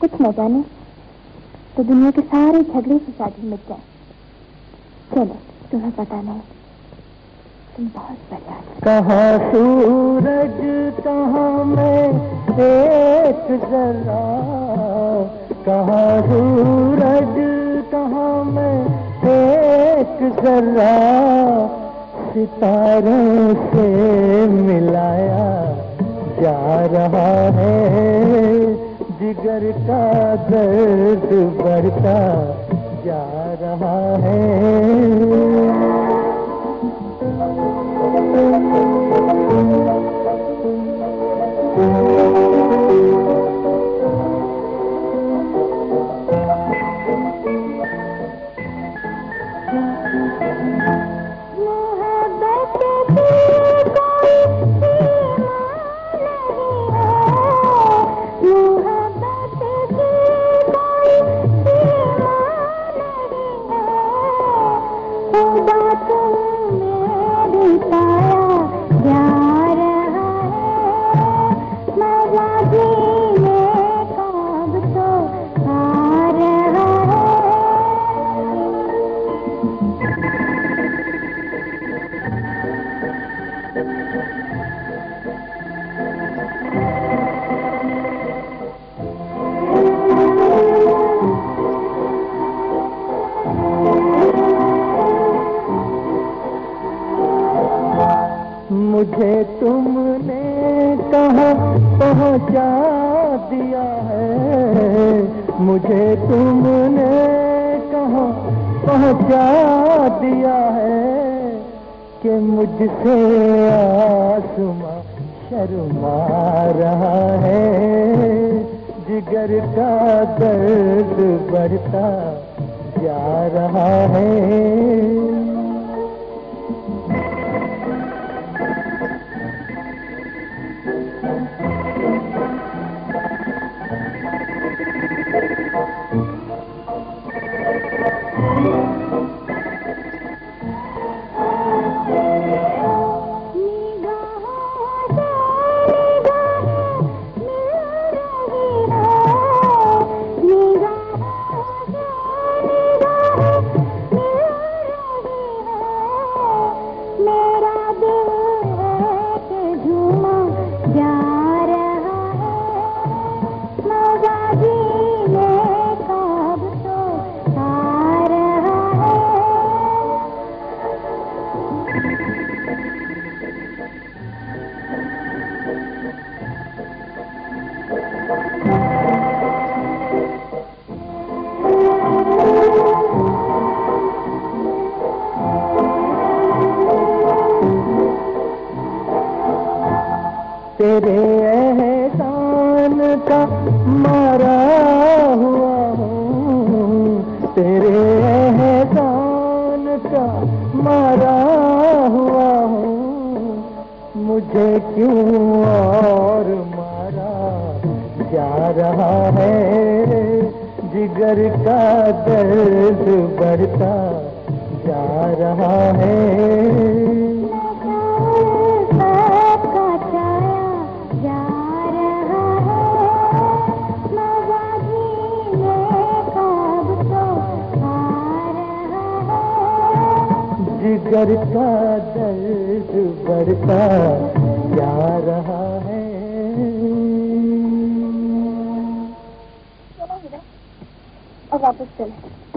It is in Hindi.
कुछ न जाने तो दुनिया के सारे झगड़े की शादी मिट जाए। चलो, तुम्हें पता नहीं, तुम बहुत बढ़िया कहाँ सूरज, कहाँ मैं, एक जरा। कहाँ सूरज, कहाँ मैं, एक जरा। सितारों से मिलाया जा रहा है। जिगर का दर्द बढ़ता जा रहा है। मुझे तुमने कहा, पहुँचा दिया है। मुझे तुमने कहा, पहुँचा दिया है कि मुझसे आसमां शर्मा रहा है। जिगर का दर्द बढ़ता जा रहा है। तेरे एहसान का मारा हुआ हूँ। तेरे एहसान का मारा हुआ हूँ। मुझे क्यों और मारा? जा रहा है जिगर का दर्द बढ़ता। जा रहा है जिगर का दर्द बढ़ता जा रहा है? अब वापस चले।